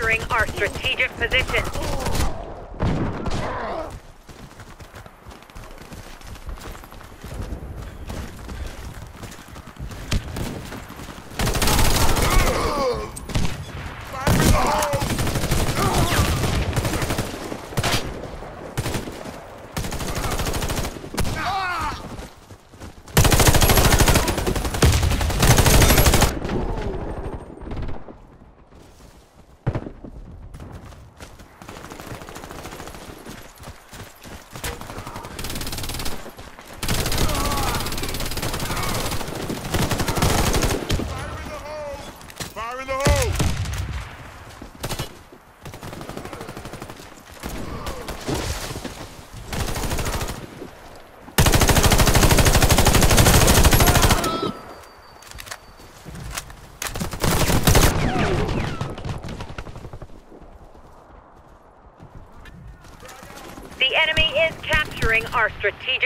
capturing our strategic position. The enemy is capturing our strategic